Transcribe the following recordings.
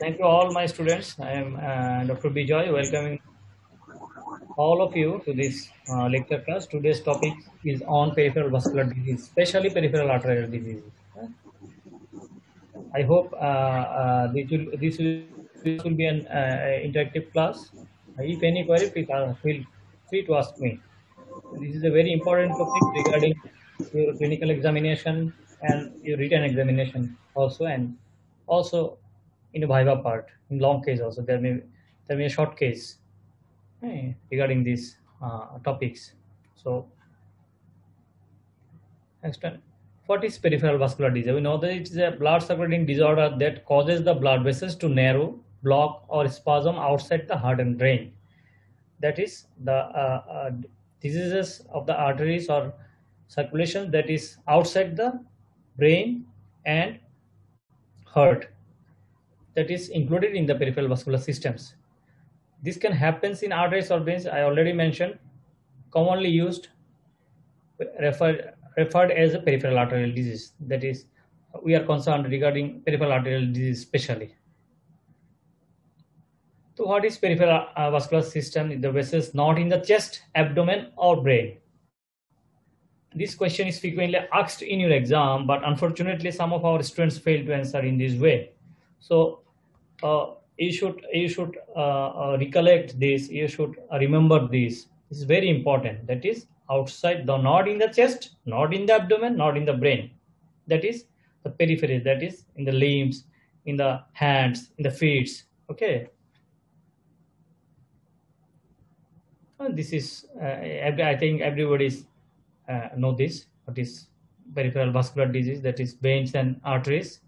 Thank you all my students. I am uh, Dr. Bijoy welcoming all of you to this uh, lecture class. Today's topic is on peripheral vascular disease, especially peripheral arterial disease. I hope uh, uh, this, will, this, will, this will be an uh, interactive class. If any query, please uh, feel free to ask me. This is a very important topic regarding your clinical examination and your written examination also, and also in a viva part, in long case also, there may there may be a short case eh, regarding these uh, topics. So, next one. What is peripheral vascular disease? We know that it is a blood circulating disorder that causes the blood vessels to narrow, block, or spasm outside the heart and brain. That is the uh, uh, diseases of the arteries or circulation that is outside the brain and heart that is included in the peripheral vascular systems. This can happen in arteries or veins, I already mentioned, commonly used, referred, referred as a peripheral arterial disease. That is, we are concerned regarding peripheral arterial disease especially. So what is peripheral uh, vascular system? In the vessels not in the chest, abdomen or brain. This question is frequently asked in your exam, but unfortunately some of our students fail to answer in this way. So you should you should uh, uh, recollect this. You should remember this. This is very important. That is outside the not in the chest, not in the abdomen, not in the brain. That is the periphery. That is in the limbs, in the hands, in the feet. Okay. this is I think everybody's know this. What is peripheral vascular disease? That is veins and arteries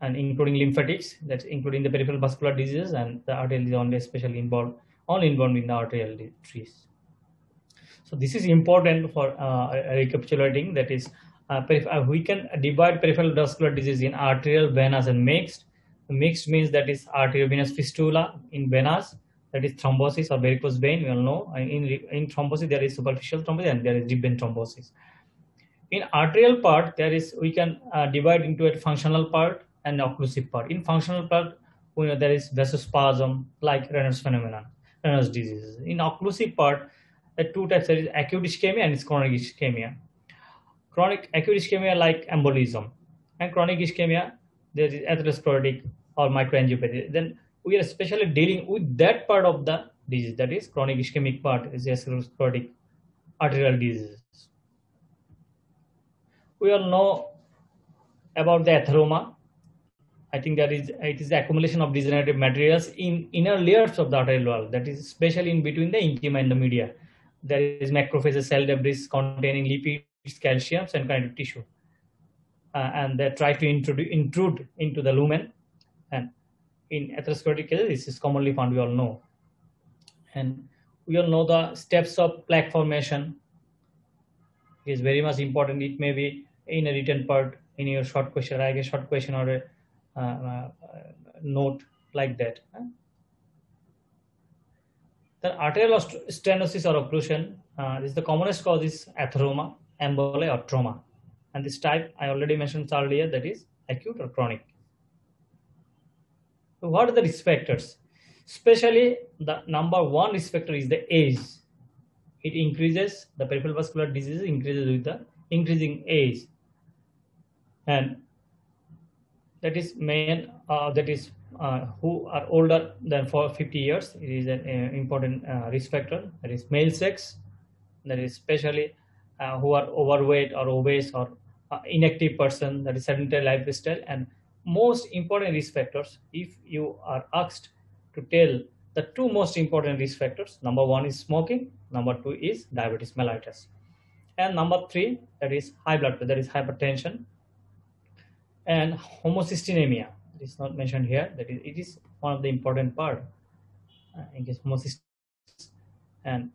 and including lymphatics, that's including the peripheral vascular diseases and the arterial is only especially involved, only involved in the arterial trees. So this is important for uh, recapitulating that is uh, uh, we can divide peripheral vascular disease in arterial, venous and mixed. Mixed means that is arteriovenous fistula in venous, that is thrombosis or varicose vein, we all know. In, in thrombosis, there is superficial thrombosis and there is deep vein thrombosis. In arterial part, there is, we can uh, divide into a functional part and occlusive part. In functional part, you know, there is vasospasm like Raynaud's phenomenon, Raynaud's disease. In occlusive part, the two types there is acute ischemia and chronic ischemia. Chronic acute ischemia like embolism, and chronic ischemia there is atherosclerotic or microangiopathy. Then we are especially dealing with that part of the disease, that is chronic ischemic part is atherosclerotic arterial diseases. We all know about the atheroma I think that is it is the accumulation of degenerative materials in inner layers of the arterial wall. That is especially in between the intima and the media. There is macrophage cell debris containing lipids, calciums, and connective tissue, uh, and they try to intrude, intrude into the lumen. And in atherosclerotic cases, this is commonly found. We all know, and we all know the steps of plaque formation is very much important. It may be in a written part in your short question, I guess short question or a uh, uh, note like that. Then arterial stenosis or occlusion, uh, this is the commonest cause is atheroma, emboli or trauma. And this type I already mentioned earlier that is acute or chronic. So what are the risk factors? Especially the number one risk factor is the age. It increases, the peripheral vascular disease increases with the increasing age. And that is men uh, that is uh, who are older than for 50 years. It is an uh, important uh, risk factor. That is male sex. That is especially uh, who are overweight or obese or uh, inactive person. That is sedentary lifestyle. And most important risk factors if you are asked to tell the two most important risk factors number one is smoking number two is diabetes mellitus. And number three that is high blood pressure that is hypertension and homocystinemia. It is not mentioned here. That is, it is one of the important part. Uh, in case and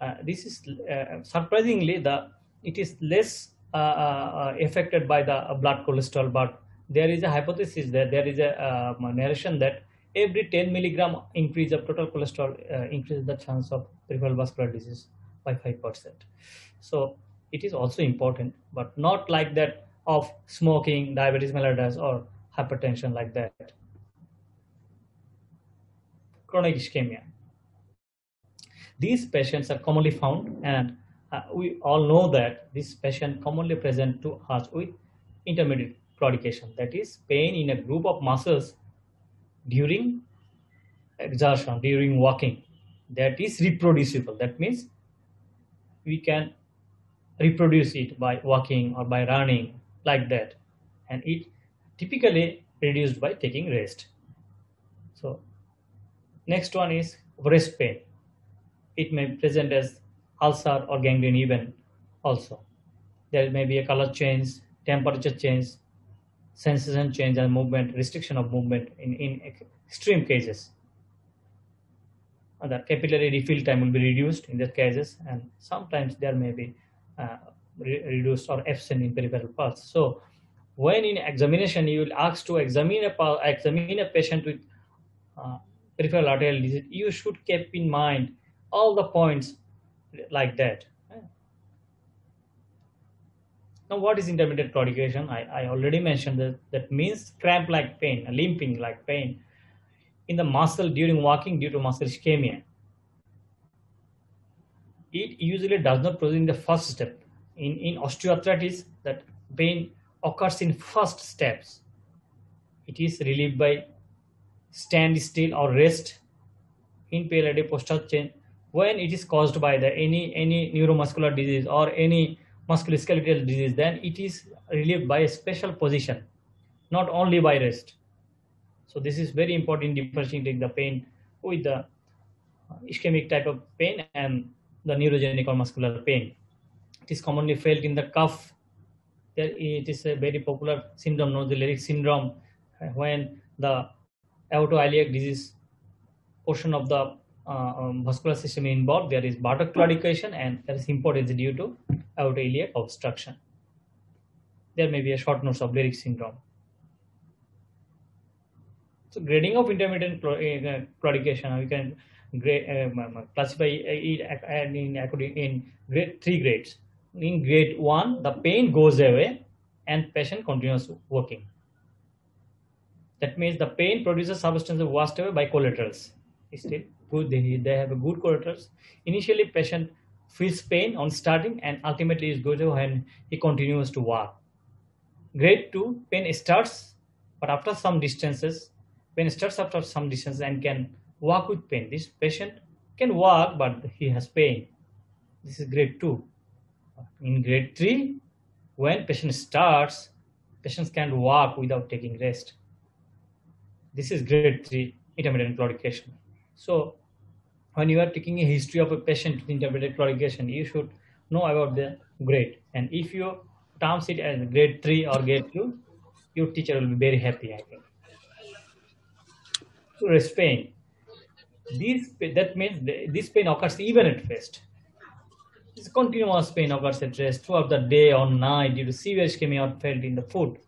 uh, this is uh, surprisingly the it is less uh, uh, affected by the blood cholesterol, but there is a hypothesis that there is a uh, narration that every 10 milligram increase of total cholesterol increases the chance of peripheral vascular disease by 5%. So it is also important, but not like that of smoking, diabetes mellitus, or hypertension like that. chronic ischemia. These patients are commonly found and uh, we all know that this patient commonly present to us with intermittent claudication, that is pain in a group of muscles during exertion, during walking, that is reproducible. That means we can reproduce it by walking or by running like that. And it typically reduced by taking rest. So next one is rest pain. It may present as ulcer or gangrene even also. There may be a color change, temperature change, sensation change and movement, restriction of movement in, in extreme cases. And the capillary refill time will be reduced in these cases and sometimes there may be uh, re reduced or absent in peripheral pulse. So when in examination you will ask to examine a, examine a patient with uh, peripheral arterial disease, you should keep in mind all the points like that. Now, what is intermittent claudication? I, I already mentioned that that means cramp-like pain, limping-like pain in the muscle during walking due to muscle ischemia. It usually does not present in the first step. In, in osteoarthritis, that pain occurs in first steps. It is relieved by stand still or rest in PLID postural change when it is caused by the any any neuromuscular disease or any musculoskeletal disease then it is relieved by a special position not only by rest. So this is very important differentiating the pain with the ischemic type of pain and the neurogenic or muscular pain it is commonly felt in the calf it is a very popular syndrome known the Leriche syndrome when the aortoiliac disease portion of the uh, um, vascular system involved there is buttock claudication and there is impotence due to aortoiliac obstruction. There may be a short of Leriche syndrome. So grading of intermittent uh, claudication, we can grade, um, classify it in, in grade three grades. In grade one, the pain goes away and patient continues working. That means the pain produces substance washed away by collaterals. Still good, they, they have a good collaterals. Initially, patient feels pain on starting and ultimately is good when he continues to walk. Grade 2, pain starts, but after some distances, pain starts after some distance and can walk with pain. This patient can walk, but he has pain. This is grade 2. In grade 3, when patient starts, patients can walk without taking rest. This is grade 3 intermittent claudication. So when you are taking a history of a patient with intermittent claudication, you should know about the grade. And if you terms it as grade 3 or grade 2, your teacher will be very happy, I think. So rest pain. This, that means this pain occurs even at rest. This continuous pain occurs at rest throughout the day or night due to severe ischemia or felt in the foot.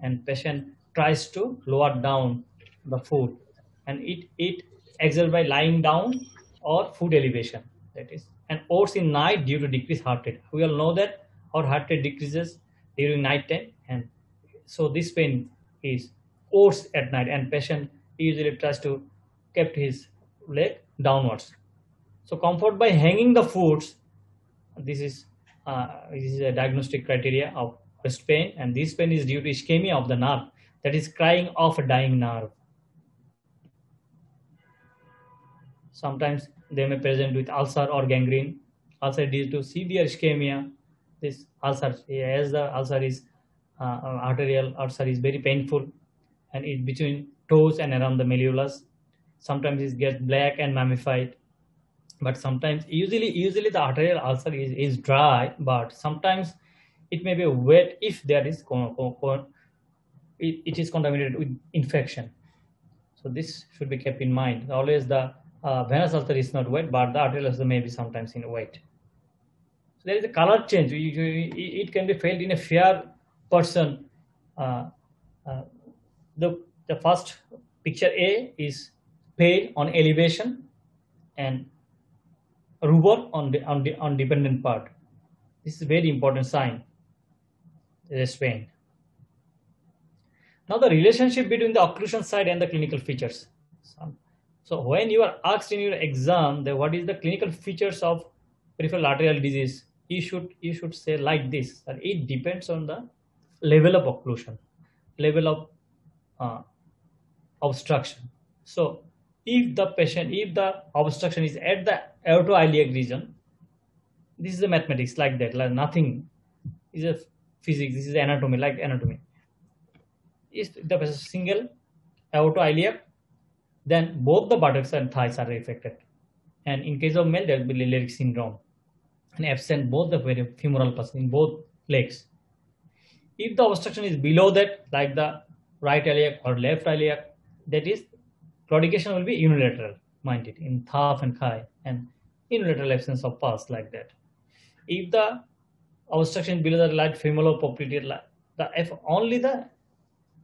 And patient tries to lower down the foot and it, it exerts by lying down or foot elevation that is. And oats in night due to decreased heart rate. We all know that our heart rate decreases during night time and so this pain is oats at night and patient usually tries to kept his leg downwards. So comfort by hanging the foot this is uh, this is a diagnostic criteria of rest pain and this pain is due to ischemia of the nerve that is crying of a dying nerve sometimes they may present with ulcer or gangrene. Ulcer due to severe ischemia. This ulcer, as the ulcer is uh, arterial ulcer is very painful and it between toes and around the malleolus. Sometimes it gets black and mummified, but sometimes usually usually the arterial ulcer is, is dry, but sometimes it may be wet if there is con con it, it is contaminated with infection. So this should be kept in mind. Always the uh, venous ulcer is not wet, but the arterial ulcer may be sometimes in white. So there is a color change. It can be felt in a fair person. Uh, uh, the, the first picture A is pale on elevation and rubor on the on, the, on dependent part. This is a very important sign. Rest pain. Now the relationship between the occlusion side and the clinical features. So when you are asked in your exam that what is the clinical features of peripheral arterial disease, you should you should say like this that it depends on the level of occlusion, level of uh, obstruction. So if the patient, if the obstruction is at the aortoiliac region, this is the mathematics like that, like nothing is a physics, this is anatomy, like anatomy. If the patient single aortoiliac, then both the buttocks and thighs are affected. And in case of male, there will be Leriche syndrome and absent both the femoral person in both legs. If the obstruction is below that, like the right iliac or left iliac, that is claudication will be unilateral, mind it, in thigh and thigh, and unilateral absence of pulse like that. If the obstruction below the right femoropopliteal, the if only the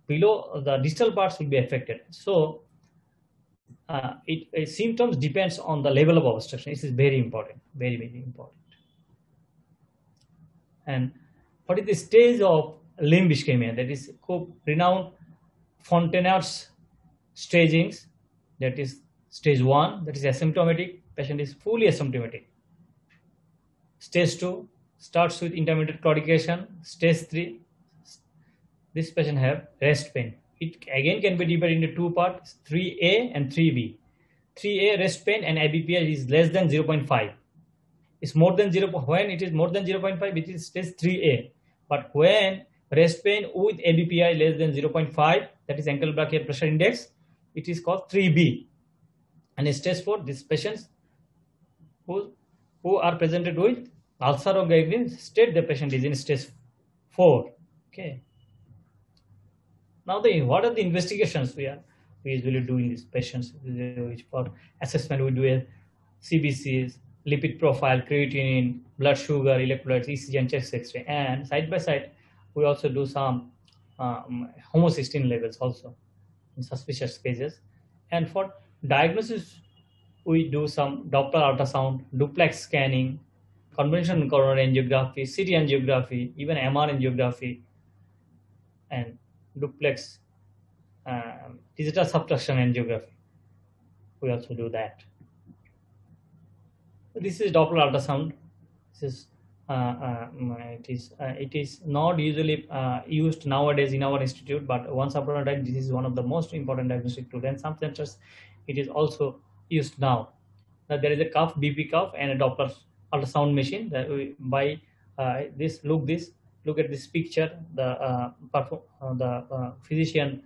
below the distal parts will be affected. So uh, it, symptoms depends on the level of obstruction. This is very important, very very important. And what is the stage of limb ischemia? That is renowned Fontaine's stagings. That is stage one. That is asymptomatic. Patient is fully asymptomatic. Stage two starts with intermittent claudication. Stage three, this patient have rest pain. It again can be divided into two parts: 3A and 3B. 3A rest pain and ABPI is less than 0.5 it's more than 0 when it is more than 0.5 it is stage 3a but when rest pain with abpi less than 0.5 that is ankle brachial pressure index it is called 3b and stage 4 these patients who who are presented with ulcer or gangrene state the patient is in stage 4 okay. Now the what are the investigations we are we usually do in these patients which for assessment we do a cbcs lipid profile, creatinine, blood sugar, electrolytes, ECG, and chest X-ray. And side by side, we also do some um, homocysteine levels also suspicious cases. And for diagnosis, we do some Doppler ultrasound, duplex scanning, conventional coronary angiography, CT angiography, even MR angiography, and duplex um, digital subtraction angiography. We also do that. This is Doppler ultrasound. This is uh, uh, it is uh, it is not usually uh, used nowadays in our institute, but once upon a time, this is one of the most important diagnostic tools. And some centers, it is also used now. there is a cuff, BP cuff, and a Doppler ultrasound machine. That we, by uh, this, look this, look at this picture. The uh, the physician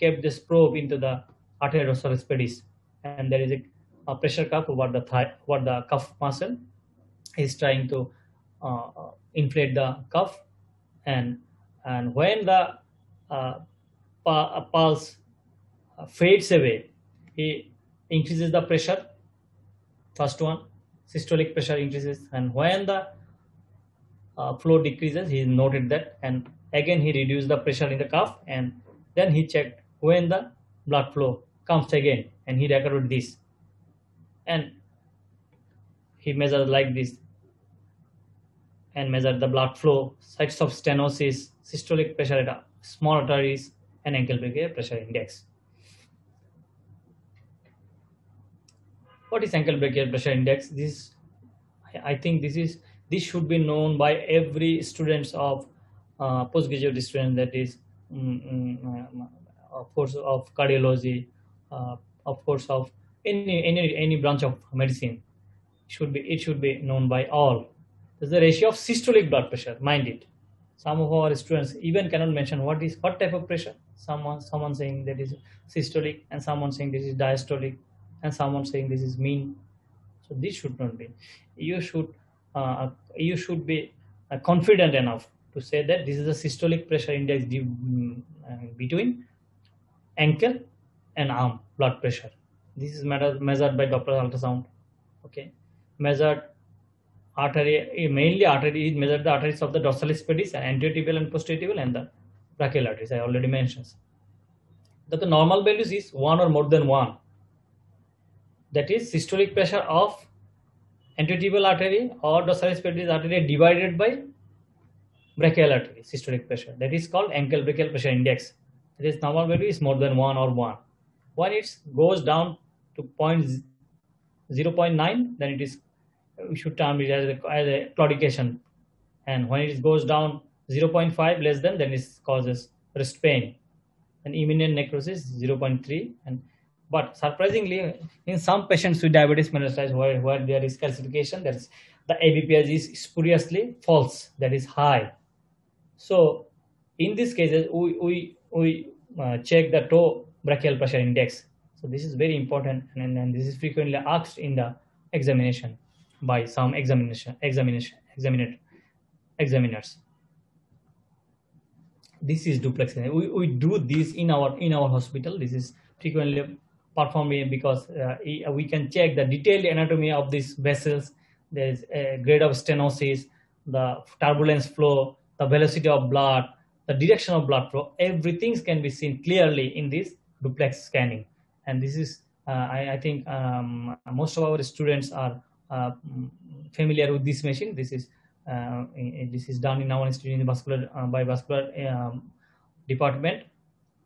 kept this probe into the arteria dorsalis pedis, and there is a a pressure cuff over the thigh, over the calf muscle is trying to uh, uh, inflate the cuff, and and when the uh, uh pulse uh, fades away, he increases the pressure. First one, systolic pressure increases, and when the uh, flow decreases, he noted that, and again he reduced the pressure in the cuff, and then he checked when the blood flow comes again, and he recorded this and he measured like this and measure the blood flow, sites of stenosis, systolic pressure at small arteries, and ankle brachial pressure index. What is ankle brachial pressure index? This, I think, this is this should be known by every students of uh, postgraduate student. That is, um, um, of course, of cardiology, uh, of course, of any any any branch of medicine should be it should be known by all. There's the ratio of systolic blood pressure. Mind it. Some of our students even cannot mention what is what type of pressure. Someone someone saying that is systolic, and someone saying this is diastolic, and someone saying this is mean. So this should not be. You should uh, you should be uh, confident enough to say that this is a systolic pressure index mm, uh, between ankle and arm blood pressure this is measured by Doppler ultrasound. Okay, measured artery, eh, mainly artery is measured the arteries of the dorsalis pedis and anterior and posterior and the brachial arteries. I already mentioned that the normal values is one or more than one. That is systolic pressure of anterior tibial artery or dorsalis pedis artery divided by brachial artery systolic pressure. That is called ankle brachial pressure index. That is normal value is more than one or one. When it goes down to point 0.9, then it is we should term it as a, as a claudication. And when it goes down 0.5 less than, then it causes rest pain. And imminent necrosis 0.3. And but surprisingly, in some patients with diabetes mellitus where, where there is calcification, is the ABPS is spuriously false, that is high. So in these cases, we, we, we uh, check the toe brachial pressure index. So this is very important and, and this is frequently asked in the examination by some examination, examination, examiner, examiners. This is duplex. We, we do this in our in our hospital. This is frequently performed because uh, we can check the detailed anatomy of these vessels. There is a grade of stenosis, the turbulence flow, the velocity of blood, the direction of blood flow. Everything can be seen clearly in this duplex scanning. And this is, uh, I, I, think um, most of our students are familiar with this machine. This is uh, this is done in our institute in the vascular uh, by vascular um, department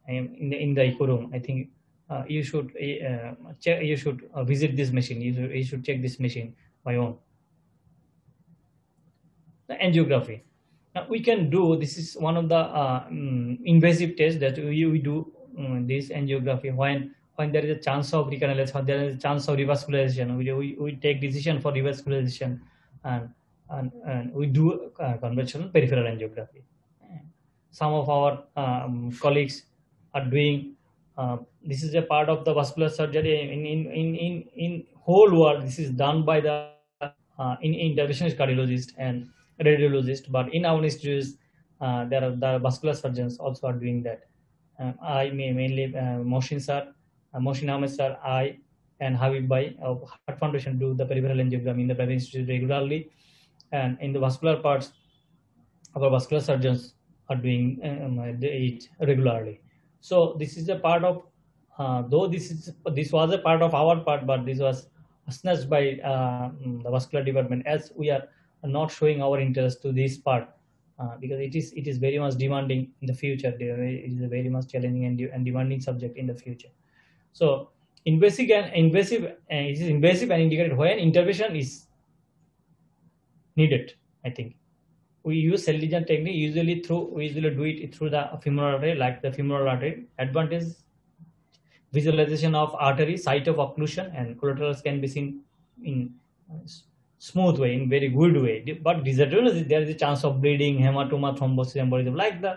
in the in the echo room. I think uh, you should uh, check. You should visit this machine. You should, you should check this machine by own. The angiography. We can do. This is one of the um, invasive tests that we, we do um, this angiography when when there is a chance of recanalization, there is a chance of revascularization, we, we, we take decision for revascularization and, and, and we do uh, conventional peripheral angiography. Some of our um, colleagues are doing, uh, this is a part of the vascular surgery in, in, in, in, in whole world, this is done by the uh, in, interventionist cardiologist and radiologist, but in our institutes, uh, there are the vascular surgeons also are doing that. Um, I may mainly uh, sir uh, Mohsin I, and Habib Bhai of Heart Foundation do the peripheral angiogram in the private institute regularly. And in the vascular parts, our vascular surgeons are doing um, it regularly. So this is a part of, uh, though this is this was a part of our part, but this was snatched by uh, the vascular department as we are not showing our interest to this part uh, because it is it is very much demanding in the future. It is a very much challenging and, and demanding subject in the future. So invasive and invasive uh, it is invasive and indicated when intervention is needed. I think we use cell technique usually through we usually do it through the femoral artery like the femoral artery. Advantage visualization of artery site of occlusion and collaterals can be seen in smooth way in very good way but disadvantage there is a chance of bleeding hematoma thrombosis embolism like the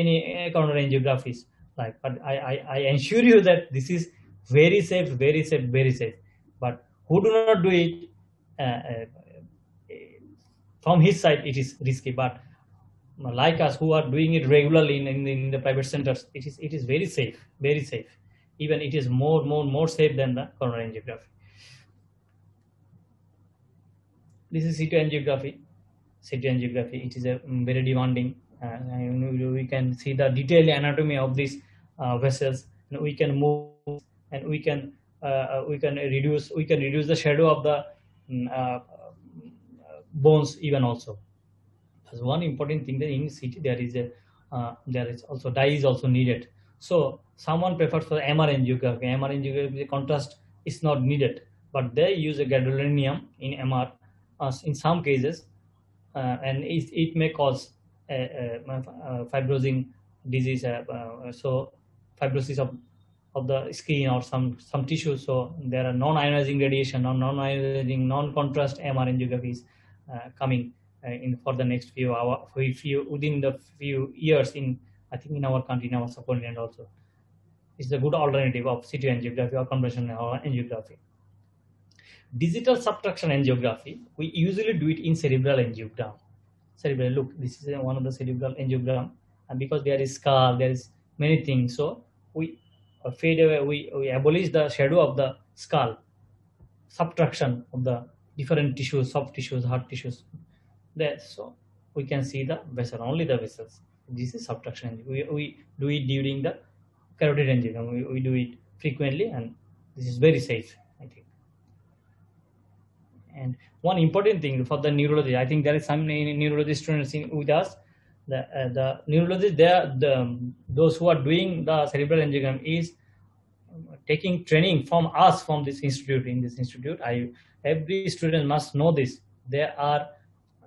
any coronary angiographies like but I, I i ensure you that this is very safe very safe very safe. But who do not do it uh, uh, from his side it is risky. But like us who are doing it regularly in, in, in the private centers it is it is very safe very safe. Even it is more more more safe than the coronary angiography. This is CT angiography. CT angiography it is a very demanding uh, we can see the detailed anatomy of these uh, vessels and we can move and we can uh, we can reduce we can reduce the shadow of the mm, bones even also as one important thing that in CT there is a uh, there is also dye is also needed. So someone prefers for MR angiography. MR angiography contrast is not needed, but they use a gadolinium in MR uh, in some cases, uh, and it, it may cause fibrosing disease. So fibrosis of of the skin or some some tissue. So there are non-ionizing radiation or non-ionizing non-contrast MR angiographies uh, coming uh, in for the next few hour few within the few years in I think in our country in our subcontinent also. It's a good alternative of CT angiography or conventional angiography. Digital subtraction angiography, we usually do it in cerebral angiogram. Cerebral, look, this is one of the cerebral angiogram, and because there is scar, there is many things. So we uh, fade away, we, we abolish the shadow of the skull, subtraction of the different tissues, soft tissues, hard tissues. There, so we can see the vessel, only the vessels. This is subtraction. We, we do it during the carotid angiogram. We, we do it frequently, and this is very safe, I think. And one important thing for the neurology, I think there is some neurology students in, with us. The uh, the neurologist there the those who are doing the cerebral angiogram is taking training from us from this institute. In this institute i every student must know this. They are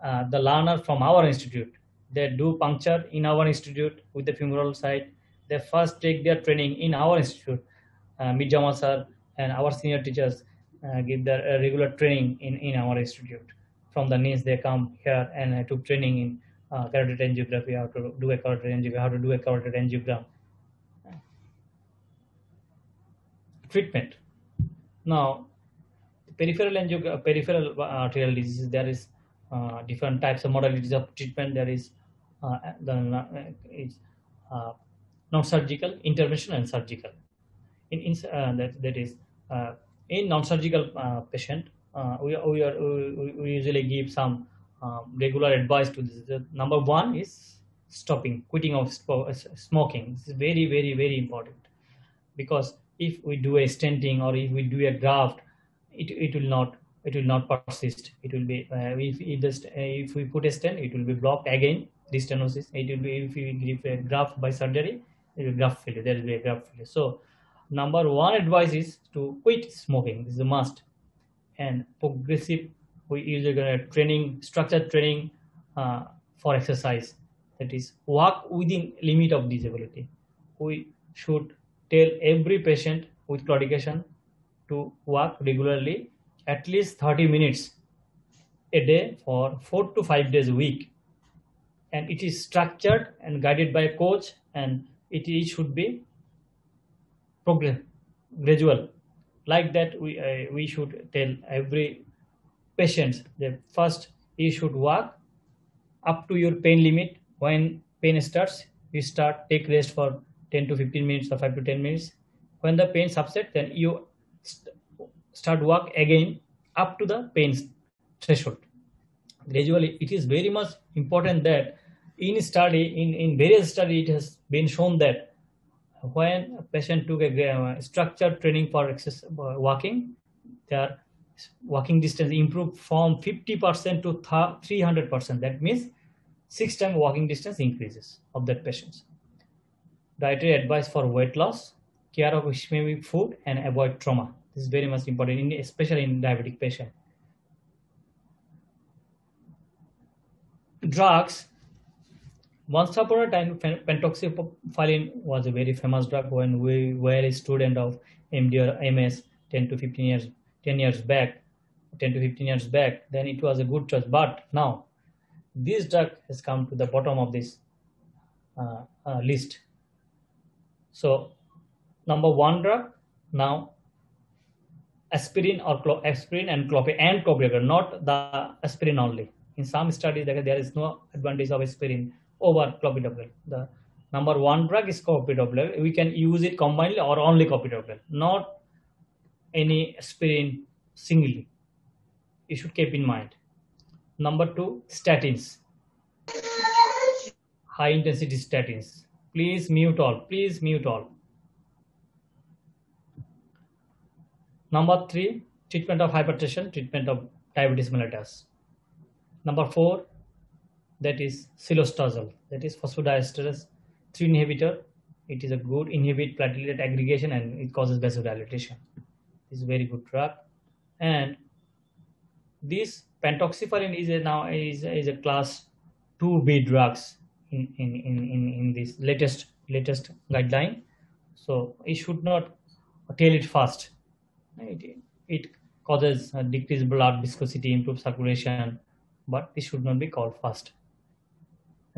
uh, the learner from our institute. They do puncture in our institute with the femoral side they first take their training in our institute uh, Mijama sir and our senior teachers give their uh, regular training in in our institute from the knees they come here and I took training in uh, carotid angiography how to do a carotid angiography how to do a carotid angiogram treatment. Now, peripheral angio peripheral arterial disease, there is uh, different types of modalities of treatment. There is uh, the uh, uh, non-surgical, intervention, and surgical. In, in uh, that that is uh, in non-surgical uh, patient, uh, we we, are, we, we usually give some um, regular advice to this. The number one is stopping, quitting of uh, smoking. This is very very very important because if we do a stenting or if we do a graft, it, it will not it will not persist. It will be uh, if if, the, if we put a stent, it will be blocked again. This stenosis. It will be if we give a graft by surgery, it will graft failure. There will be a graft failure. So number one advice is to quit smoking. This is a must. And progressive, we usually going training, structured training uh, for exercise. That is walk within limit of disability. We should tell every patient with claudication to walk regularly at least 30 minutes a day for four to five days a week and it is structured and guided by a coach and it, it should be progress. Gradual. Like that we uh, we should tell every patient that first you should walk up to your pain limit. When pain starts you start take rest for 10 to 15 minutes or 5 to 10 minutes. When the pain subsides then you st start work again up to the pain threshold. Gradually it is very much important that in study in in various study it has been shown that when a patient took a uh, structured training for excess, uh, walking their walking distance improved from 50% to 300% that means six times walking distance increases of that patients dietary advice for weight loss, care of ischemic food, and avoid trauma. This is very much important, in, especially in diabetic patient. Drugs. Once upon a time, pentoxifylline was a very famous drug when we were a student of MD or MS 10 to 15 years, 10 years back, 10 to 15 years back. Then it was a good choice. But now, this drug has come to the bottom of this uh, uh, list so number one drug now aspirin or aspirin and clopidogrel and clopidogrel, not the aspirin only. In some studies, there is no advantage of aspirin over clopidogrel. The number one drug is clopidogrel. We can use it combined or only clopidogrel, not any aspirin singly. You should keep in mind. Number two, statins. High intensity statins Please mute all. Please mute all. Number three, treatment of hypertension, treatment of diabetes mellitus. Number four, that is cilostazol, that is phosphodiesterase 3 inhibitor. It is a good inhibit platelet aggregation and it causes vasodilatation. It's a very good drug. And this pentoxifylline is a, now is, is a class 2B drugs in, in, in, in, this latest latest guideline. So it should not tail it fast. It, it causes decreased blood viscosity, improved circulation, but it should not be called fast.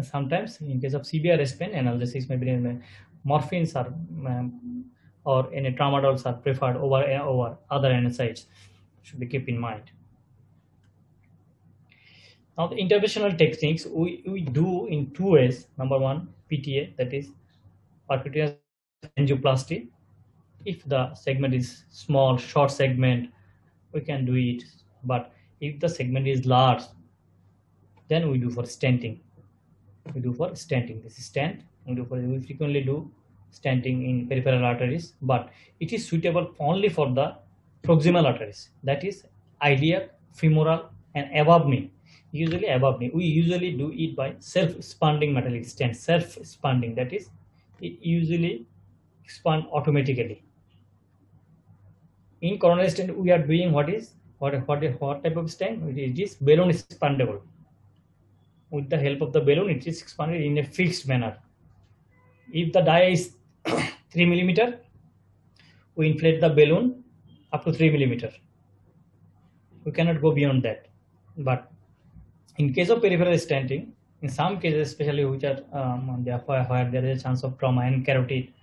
Sometimes in case of severe rest pain, analgesics maybe morphines are um, or any tramadols are preferred over over other NSAIDs. Should be keep in mind. Now the interventional techniques we, we do in two ways. Number one, PTA, that is percutaneous angioplasty. If the segment is small, short segment, we can do it. But if the segment is large, then we do for stenting. We do for stenting. This is stent. We do for we frequently do stenting in peripheral arteries, but it is suitable only for the proximal arteries. That is iliac, femoral, and above knee usually above knee. We usually do it by self-expanding metallic stent, self-expanding. That is, it usually expand automatically. in coronary stent we are doing what is what what what type of stent? It is balloon expandable. With the help of the balloon, it is expanded in a fixed manner. If the dia is three millimeter, we inflate the balloon up to three millimeter. We cannot go beyond that. But in case of peripheral stenting, in some cases, especially which are um, where, where there is a chance of trauma and carotid,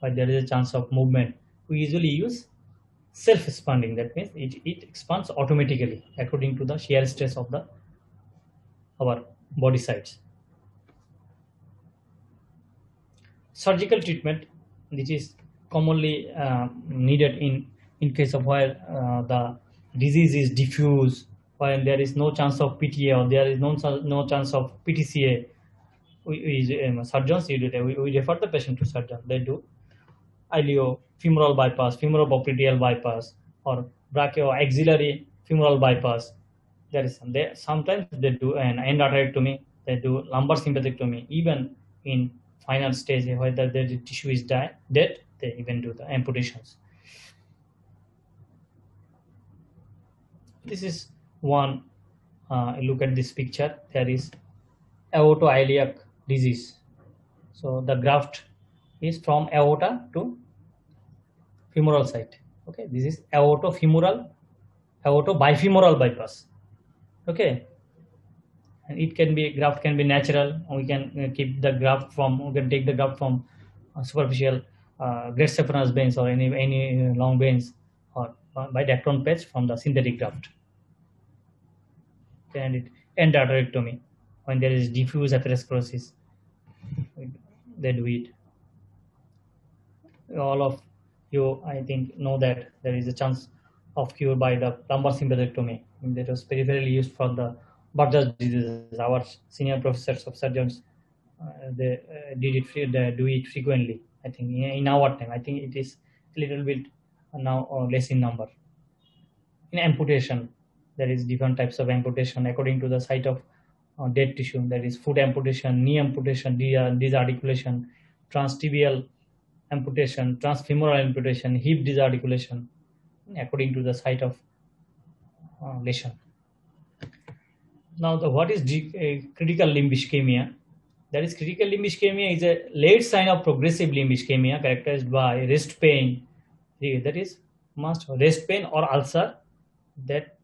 where there is a chance of movement, we usually use self-expanding. That means it, it expands automatically according to the shear stress of the our body sides. Surgical treatment, which is commonly uh, needed in in case of where uh, the disease is diffuse, when there is no chance of PTA or there is no no chance of PTCA. We, we um, surgeons we, we refer the patient to surgeon. They do ileo femoral bypass, femoral popliteal bypass, or brachioaxillary femoral bypass. There is. They, sometimes they do an endarterectomy, they do lumbar sympathectomy. Even in final stage whether the, tissue is die, dead, they even do the amputations. This is one. Uh, look at this picture. There is aortoiliac disease. So the graft is from aorta to femoral site. Okay, this is aortofemoral, aortobifemoral bypass. Okay, and it can be graft can be natural. We can uh, keep the graft from we can take the graft from uh, superficial uh, great saphenous veins or any any long veins or by Dacron patch from the synthetic graft. And it endarterectomy when there is diffuse atherosclerosis, they do it. All of you, I think, know that there is a chance of cure by the lumbar sympathectomy. That was peripherally used for the Buerger's diseases. Our senior professors of surgeons, uh, they uh, did it, they do it frequently. I think in, our time, I think it is a little bit now uh, less in number. In amputation, there is different types of amputation according to the site of uh, dead tissue. There is foot amputation, knee amputation, disarticulation, transtibial amputation, transfemoral amputation, hip disarticulation, according to the site of uh, lesion. Now, the what is uh, critical limb ischemia? That is, critical limb ischemia is a late sign of progressive limb ischemia characterized by rest pain. That is, must rest pain or ulcer that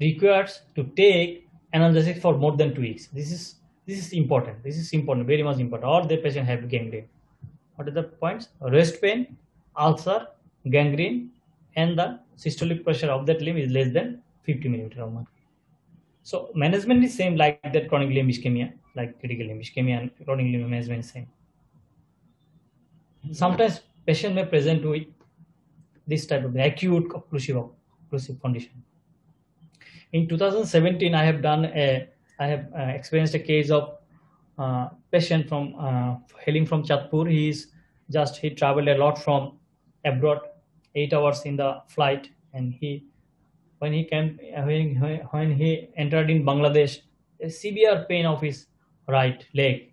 requires to take analgesic for more than two weeks. This is this is important. This is important, very much important. Or the patient have gangrene what are the points rest pain ulcer gangrene and the systolic pressure of that limb is less than 50 millimeter or more so management is same like that chronic limb ischemia like critical limb ischemia and chronic limb management same. Sometimes patient may present with this type of acute occlusive occlusive condition. In 2017 i have done a i have uh, experienced a case of uh, patient from uh, hailing from Chatpur. He's just he traveled a lot from abroad, eight hours in the flight, and he when he came when, when he entered in Bangladesh, a severe pain of his right leg,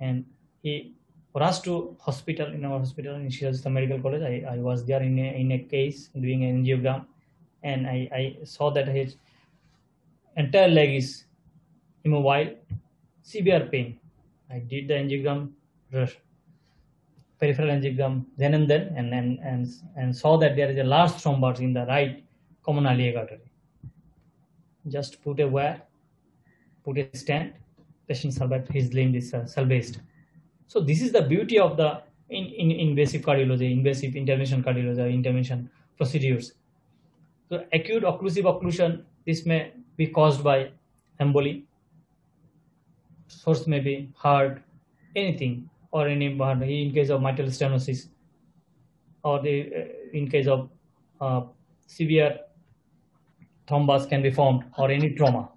and he rushed to hospital in our hospital in Shirajista Medical College. I, I was there in a, in a case doing an angiogram, and I, I saw that his entire leg is immobile severe pain. I did the angiogram, peripheral angiogram then and then, and and and, and saw that there is a large thrombus in the right common iliac artery. Just put a wire, put a stent, patient survived, his limb is uh, salvaged. So this is the beauty of the in, in invasive cardiology, invasive intervention cardiology, intervention procedures. So acute occlusive occlusion, this may be caused by emboli, source may be heart, anything, or any in case of mitral stenosis, or the, uh, in case of uh, severe thrombus can be formed, or any trauma,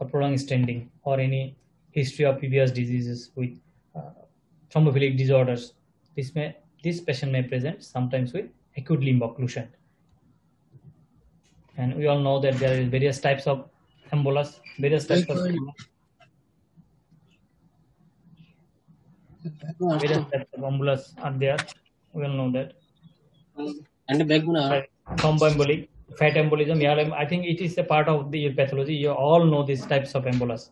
or prolonged stenting, or any history of previous diseases with uh, thrombophilic disorders. This may this patient may present sometimes with acute limb occlusion. And we all know that there is various types of embolus, various types of various of formulas are there. We all know that. And the Thumb embolic, fat embolism, yeah, I think it is a part of the pathology. You all know these types of embolus.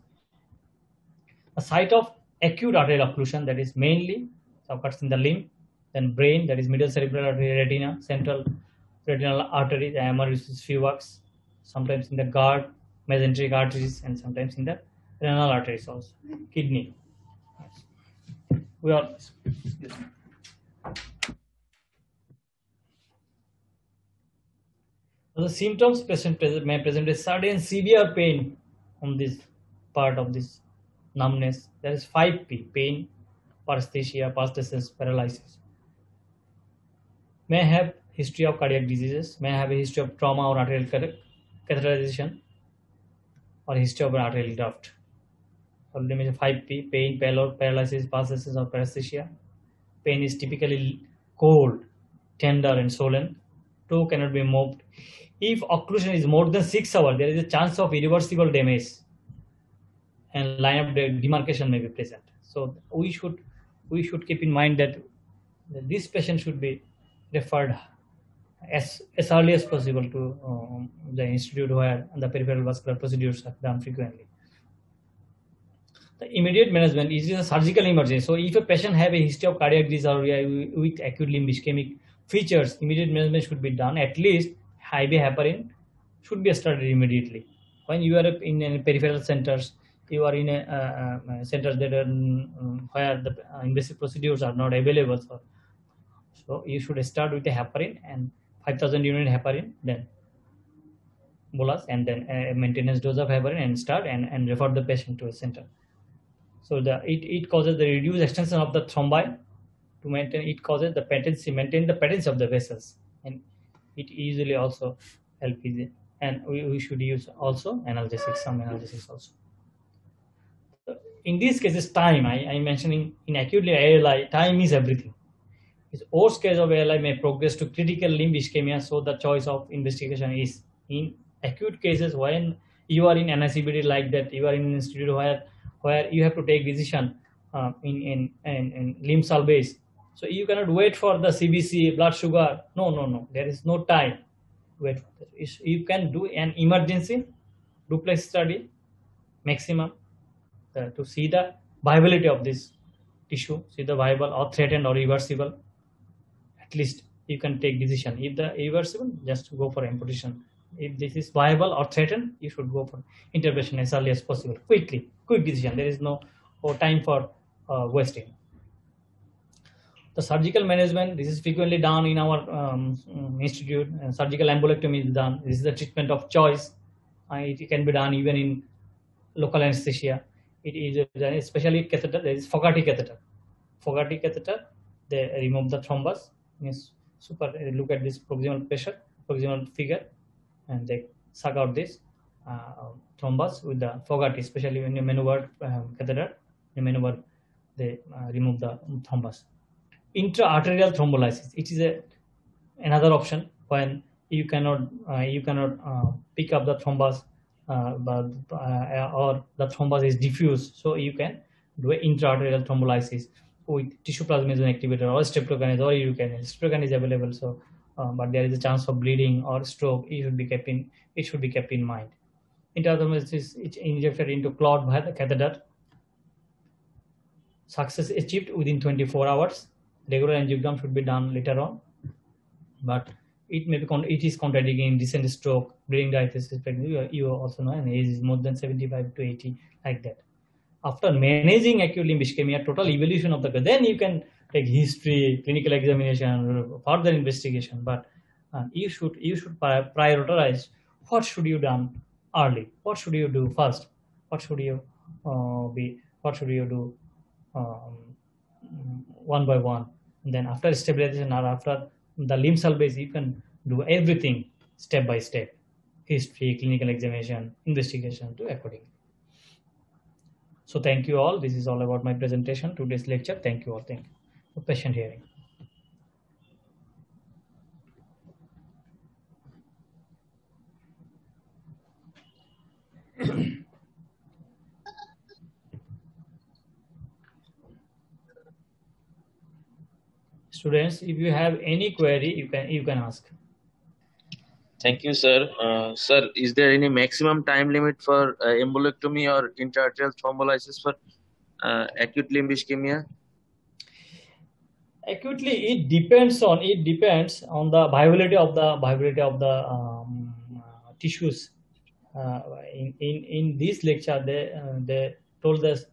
A site of acute arterial occlusion that is mainly occurs in the limb, then brain that is middle cerebral artery, retina, central retinal artery, the MR few works, sometimes in the guard, mesenteric arteries, and sometimes in the renal arteries also, kidney. We are. The symptoms patient may present a sudden severe pain on this part of this numbness. There is 5P pain, paresthesia, paresthesis, paralysis. May have history of cardiac diseases, may have a history of trauma or arterial catheterization, or history of an arterial graft. So let 5P pain, paralysis, paresthesis, or paresthesia. Pain is typically cold, tender, and swollen. Toe cannot be moved. If occlusion is more than six hours, there is a chance of irreversible damage and line of demarcation may be present. So we should we should keep in mind that this patient should be referred as, as early as possible to um, the institute where the peripheral vascular procedures are done frequently. The immediate management is a surgical emergency. So if a patient have a history of cardiac disease or with acute limb ischemic features, immediate management should be done. At least IV heparin should be started immediately. When you are in peripheral centers, you are in a uh, centers that are um, where the uh, invasive procedures are not available. So, so you should start with a heparin and 5000 unit heparin, then bolus, and then a maintenance dose of heparin and start and, and refer the patient to a center. So the it, it causes the reduced extension of the thrombi to maintain it causes the patency maintain the patency of the vessels. And it easily also it. and we, we should use also analgesics some analgesics also. So in these cases time I, i'm mentioning in acutely ALI time is everything. Its worst case of ALI may progress to critical limb ischemia so the choice of investigation is in acute cases when you are in NICVD like that you are in an institute where where you have to take decision uh, in, in in in limb salvage so you cannot wait for the CBC, blood sugar. No, no, no. There is no time. To wait. You can do an emergency duplex study, maximum, uh, to see the viability of this tissue, see the viable or threatened or reversible. At least you can take decision. If the reversible, just go for amputation. If this is viable or threatened, you should go for intervention as early as possible, quickly, quick decision. There is no time for uh, wasting. The surgical management this is frequently done in our um, um, institute. Uh, surgical embolectomy is done. This is the treatment of choice. Uh, it can be done even in local anesthesia. It is done especially catheter there is fogarty catheter. Fogarty catheter they remove the thrombus. Means super uh, look at this proximal pressure proximal figure and they suck out this uh, thrombus with the fogarty especially when you maneuver um, catheter you maneuver they uh, remove the thrombus intra-arterial thrombolysis. It is a another option when you cannot uh, you cannot uh, pick up the thrombus uh, but, uh, or the thrombus is diffuse. So you can do intra-arterial thrombolysis with tissue plasminogen activator or streptokinase or urokinase. Streptokinase is available, so uh, but there is a chance of bleeding or stroke. It should be kept in it should be kept in mind. Intrathrombolysis is injected into clot by the catheter. Success achieved within 24 hours regular angiogram should be done later on but it may be con- it is contradicting in recent stroke bleeding diathesis you, you also know and age is more than 75 to 80 like that after managing acute limb ischemia total evolution of the then you can take history clinical examination further investigation but uh, you should you should prioritize what should you done early? What should you do first? What should you uh, be what should you do um, one by one? And then after stabilization or after the limb salvage you can do everything step by step. History clinical examination investigation to accordingly so thank you all. This is all about my presentation. Today's lecture. Thank you all. Thank you patient hearing students if you have any query you can you can ask Thank you, sir. Uh, sir, is there any maximum time limit for uh, embolectomy or intraarterial thrombolysis for uh, acute limb ischemia? Acutely. It depends on it depends on the viability of the viability of the um, uh, tissues. Uh, in, in in this lecture they uh, they told us uh,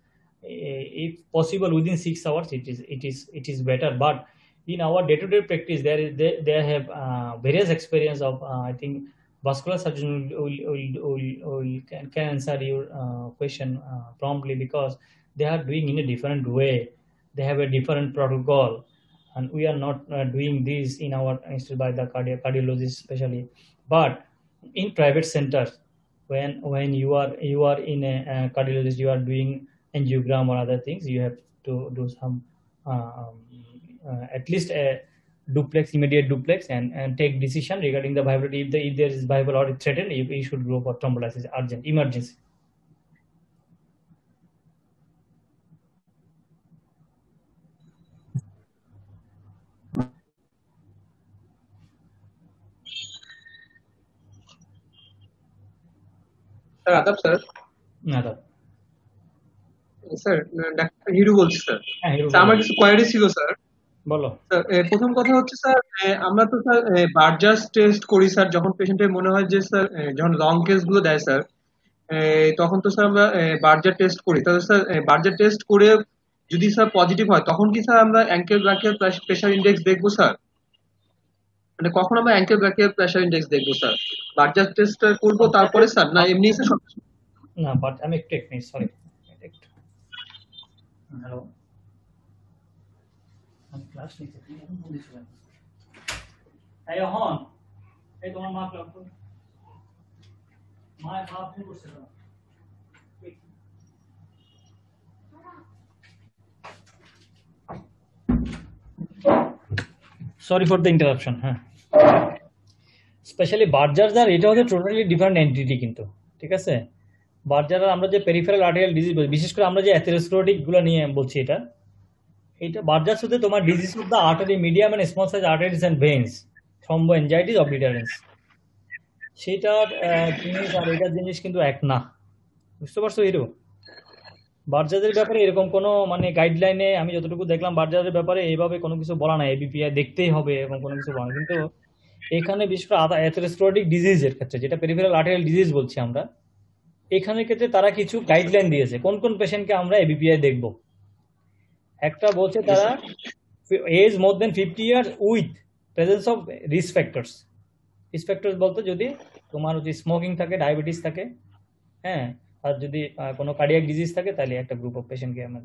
if possible within six hours it is it is it is better. But in our day-to-day practice there is they, they have uh, various experience of uh, i think vascular surgeon will, will, will, will can, can answer your uh, question promptly because they are doing in a different way. They have a different protocol and we are not uh, doing this in our institute by the cardio- cardiologist especially but in private centers when when you are you are in a, uh cardiologist you are doing angiogram or other things you have to do some um, uh, at least a duplex immediate duplex and and take decision regarding the viability if, the, if there is viable or threatened you, you should go for thrombolysis urgent emergency sir আদাব sir. দাদা sir doctor Hiru বলছি sir. হ্যাঁ আমার কিছু query ছিল sir. বলো। প্রথম কথা হচ্ছে স্যার আমরা তো স্যার বার্জাস টেস্ট করি স্যার যখন পেশেন্টের মনে হয় যে স্যার যখন লং কেসগুলো দেয় স্যার তখন তো স্যার আমরা বার্জার টেস্ট করি। তাহলে স্যার বার্জার টেস্ট করে যদি স্যার পজিটিভ হয় তখন কি স্যার আমরা অ্যাঙ্কেল ব্র্যাকিয়াল প্রেশার ইন্ডেক্স দেখব স্যার? মানে কখন আমরা অ্যাঙ্কেল ব্র্যাকিয়াল প্রেশার ইন্ডেক্স দেখব স্যার? বার্জার টেস্ট করব তারপরে স্যার? না এমনি স্যার সব না বাট আমি একটু এক মিনিট সরি একটু হ্যালো আমি ক্লাস নিতে তুমি এখন বলেছিলাম এই হন এই তোমার মা ক্লাস মা ফোন করছে সরি ফর দ্য ইন্টারাপশন হ্যাঁ। স্পেশালি বার্জার যার এটা হচ্ছে টোটালি ডিফারেন্ট এন্টিটি কিন্তু, ঠিক আছে? বার্জার আমরা যে পেরিফেরাল আর্টেরিয়াল ডিজিজ বলি, বিশেষ করে আমরা যে অ্যাথেরোস্ক্লেরোটিকগুলো নিয়ে বলছি এটা এটা বার্জার শুধু তোমার disease of the artery medium and small size arteries and veins thromboangiitis obliterans সেটার জিনিস আর এটার জিনিস কিন্তু এক না। বুঝতে পারছ হিরো বার্জারের ব্যাপারে এরকম কোনো মানে গাইডলাইনে আমি যতটুকু দেখলাম বার্জারের ব্যাপারে এইভাবে কোনো কিছু বলা নাই। এবিপিআই দেখতেই হবে এরকম কোনো কিছু বলা কিন্তু এখানে বিশেষ করে অ্যাথেরোস্ক্লেরোটিক ডিজিজের ক্ষেত্রে, যেটা পেরিফেরাল আর্টারিয়াল ডিজিজ বলছি আমরা, এখানের ক্ষেত্রে তারা কিছু গাইডলাইন দিয়েছে। কোন কোন পেশেন্টকে আমরা এবিপিআই দেখব? একটা বলছে তারা age more than fifty years with presence of risk factors risk factors বলতে যদি তোমার হচ্ছে স্মোকিং থাকে ডায়াবেটিস থাকে হ্যাঁ আর যদি কোনো কার্ডিয়াক ডিজিজ থাকে, তাহলে একটা গ্রুপ অফ পেশেন্টকে আমরা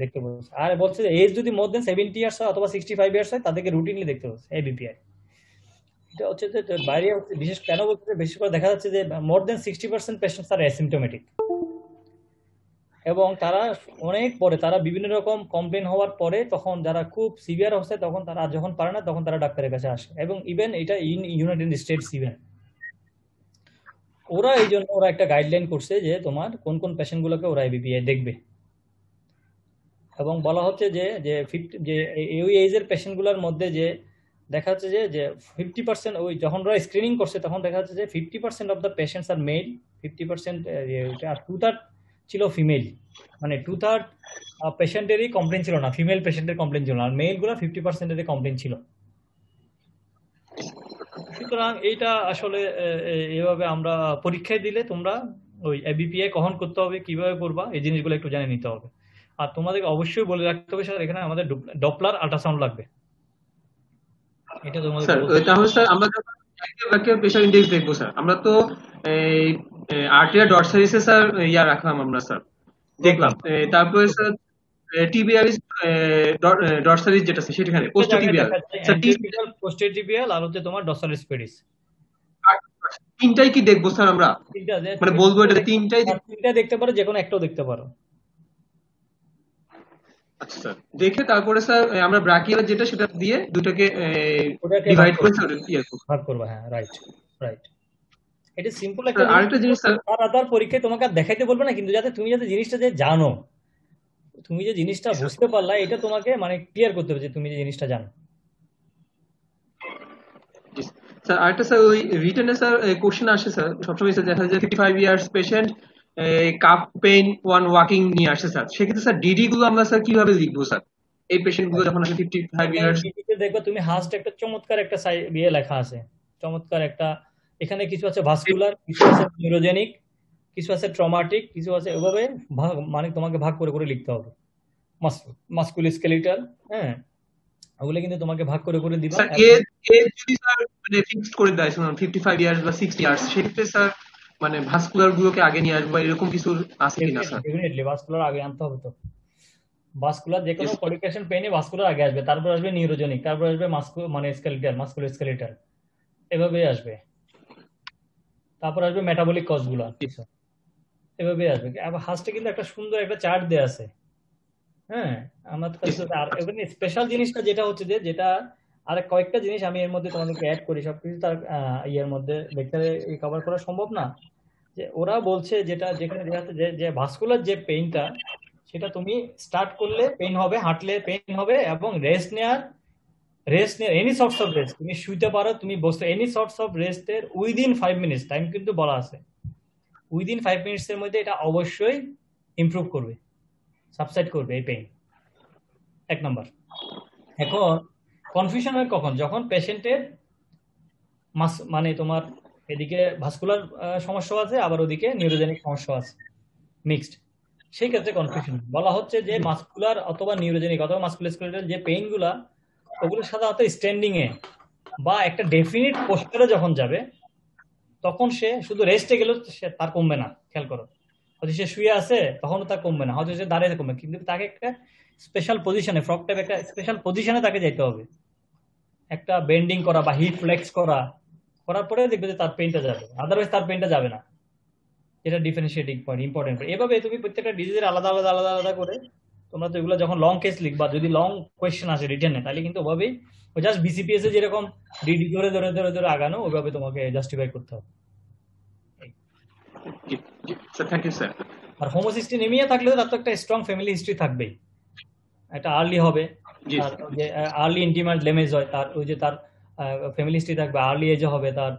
দেখতে বলছে আর বলছে যে এজ যদি মোর দেন সেভেন্টি ইয়ার্স হয় অথবা সিক্সটি ফাইভ ইয়ার্স হয়, তাদেরকে রুটিনলি দেখতে বলছে এবিপিআই এটা হচ্ছে যে বাইরে বিশেষ কেন বলতে যে, বেশি করে দেখা যাচ্ছে যে more than sixty percent patients are asymptomatic এবং তারা অনেক পরে, তারা বিভিন্ন রকম কমপ্লেন হওয়ার পরে, তখন যারা খুব সিভিয়ার হচ্ছে তখন তারা, যখন পারে না, তখন তারা ডাক্তারের কাছে আসে। এবং ইভেন এটা ইন ইউনাইটেড স্টেটস ইভেন ওরা এই জন্য ওরা একটা গাইডলাইন করছে যে তোমার কোন কোন পেশেন্ট গুলোকে ওরা এবিপিআই দেখবে। এবং বলা হচ্ছে যে যে ফিফটি যে এই- এজের পেশেন্টগুলোর মধ্যে যে দেখা যাচ্ছে যে যে ফিফটি পার্সেন্ট ওই যখন ওরা স্ক্রিনিং করছে তখন দেখা যাচ্ছে যে fifty percent of the patients are male fifty percent R two third ছিল ফিমেল মানে টু থার্ড পেশেন্টেরই কমপ্লেন ছিল না ফিমেল পেশেন্টের কমপ্লেন ছিল না, আর মেলগুলো ফিফটি পার্সেন্টেরই কমপ্লেন ছিল। সুতরাং এইটা আসলে এভাবে আমরা পরীক্ষায় দিলে তোমরা ওই এবিপিআই কখন করতে হবে কীভাবে করবা এই জিনিসগুলো একটু জেনে নিতে হবে। আর তোমাদেরকে অবশ্যই বলে রাখতে হবে স্যার এখানে আমাদের ডপলার আল্ট্রাসাউন্ড লাগবে। এটা তোমাদের তাহলে স্যার আমরা প্রেশার ইন্ডেক্স দেখব স্যার আমরা তো এই আর্টেরিয়া ডরসালিসে স্যার ইয়া রাখলাম আমরা স্যার। দেখলাম। তারপরে স্যার ডরসালিস যেটা আছে সেখানে পোস্ট টিবিআর স্যার তিন- পোস্টেটিবিয়াল আর হচ্ছে তোমার পেডিস তিনটাই কি দেখব স্যার আমরা? মানে বলব এটা তিনটাই তিনটা দেখতে পারো যে কোনো একটাও দেখতে পারো। আচ্ছা দেখে তারপরে স্যার আমরা ব্রাকিয়াল যেটা সেটা দিয়ে দুটাকে ডিভাইড করে স্যার ইয়ে করব। ভাগ করবা হ্যাঁ রাইট রাইট এটা সিম্পল একটা আরেকটা জিনিস স্যার। আর আদার পরীক্ষায় তোমাকে আর দেখাইতে বলবে না কিন্তু যাতে তুমি যাতে জিনিসটা যে জানো তুমি যে জিনিসটা বুঝতে পারলা এটা তোমাকে মানে ক্লিয়ার করতে হবে যে তুমি যে জিনিসটা জানো। স্যার আরেকটা স্যার ওই রিটেনে স্যার কোশ্চেন আসে স্যার। সবসময় স্যার দেখা যায় fifty five years patient calf pain on walking নিয়ে আসে স্যার। সেক্ষেত্রে স্যার ডিডি গুলো আমরা স্যার কীভাবে লিখব স্যার? এই পেশেন্টগুলো যখন আসে ফিফটি ফাইভ ইয়ার্স দেখবে তুমি হাস্ট একটা চমৎকার একটা সাই- ইয়ে লেখা আছে। চমৎকার একটা এখানে কিছু আছে ভাস্কুলার কিছু আছে নিউরোজেনিক কিছু আছে ট্রমাটিক কিছু আছে এভাবে ভাগ মানে তোমাকে ভাগ করে করে লিখতে হবে। মাস্কুল স্কেলিটাল হ্যাঁ? ওগুলো কিন্তু তোমাকে ভাগ করে করে দিবা। এজ এজ যদি স্যার মানে ফিক্সড করে দেয় ফিফটি ফাইভ ইয়ার্স বা সিক্সটি ইয়ার্স সেক্ষেত্রে স্যার মানে ভাস্কুলার গুলোকে আগে নিয়ে আসব এরকম কিছু আছে কিনা স্যার ডেফিনেটলি ভাস্কুলার আগে আনতে হবে তো। ভাস্কুলার যে কোনো. কলিকেশন পেইনে ভাস্কুলার আগে আসবে। তারপর আসবে নিউরোজেনিক তারপর আসবে মাস্কু মানে স্কেলিটাল মাস্কুল স্কেলিটাল এভাবেই আসবে। তারপর আসবে মেটাবলিক কজগুলো কিছু এভাবেই আসবে। আবার কিন্তু একটা সুন্দর একটা চার্ট দেয়া আছে। হ্যাঁ? আমার কাছে আর এখানে স্পেশাল জিনিসটা যেটা হচ্ছে যে, যেটা আর কয়েকটা জিনিস আমি এর মধ্যে তোমাদেরকে অ্যাড করি। সবকিছু তার ইয়ের মধ্যে লেকচারে কভার করা সম্ভব না। যে ওরা বলছে যেটা যেখানে যে যে ভাস্কুলার যে পেইনটা সেটা তুমি স্টার্ট করলে পেইন হবে, হাঁটলে পেইন হবে এবং রেস্ট নেওয়ার রেস্ট নেওয়ার এনি সর্টস অফ রেস্ট তুমি শুইতে পারো, তুমি বসতে এনি সর্টস অফ রেস্টের উইদিন ফাইভ মিনিটস টাইম কিন্তু বলা আছে। উইদিন ফাইভ মিনিটস এর মধ্যে এটা অবশ্যই ইমপ্রুভ করবে সাবসাইড করবে এই পেইন এক নম্বর এখন কনফিউশন হয় কখন? যখন পেশেন্টের মাস মানে তোমার এদিকে ভাস্কুলার সমস্যা আছে, আবার ওদিকে নিউরোজেনিক সমস্যা আছে। মিক্সড সেই ক্ষেত্রে কনফিউশন বলা হচ্ছে যে মাস্কুলার অথবা নিউরোজেনিক অথবা মাস্কুলার যে পেইনগুলা ওগুলো সাধারণত স্ট্যান্ডিং এ বা একটা ডেফিনিট পোস্টারে যখন যাবে তখন সে শুধু রেস্টে গেলেও সে তার কমবে না, খেয়াল করো। হয়তো সে শুয়ে আছে, তখনও তার কমবে না। হয়তো সে দাঁড়িয়ে কমবে, কিন্তু তাকে একটা স্পেশাল পজিশনে ফ্রক টাইপ একটা স্পেশাল পজিশনে তাকে যেতে হবে। একটা বেন্ডিং করা বা হিট ফ্লেক্স করা, করার পরে দেখবে যে তার পেনটা যাবে। আদারওয়াইজ তার পেনটা যাবে না। এটা ডিফারেন্সিয়েটিং পয়েন্ট ইম্পর্টেন্ট এভাবে তুমি প্রত্যেকটা ডিজিজের আলাদা আলাদা আলাদা আলাদা করে তোমরা তো এগুলো যখন লং কেস লিখবা যদি লং কোয়েশ্চেন আসে রিটেনে তাহলে কিন্তু ওভাবেই জাস্ট বিসিপিএস এ যেরকম ডিডি ধরে ধরে ধরে ধরে আগানো ওইভাবে তোমাকে জাস্টিফাই করতে হবে। থ্যাংক ইউ স্যার আর থাকলেও তার তো একটা স্ট্রং ফ্যামিলি হিস্ট্রি থাকবেই। একটা আর্লি হবে। যে আর্লি ইন্টিমেট ড্যামেজ হয় তার ওই যে তার ফ্যামিলি হিস্ট্রি থাকবে আর্লি এজে হবে তার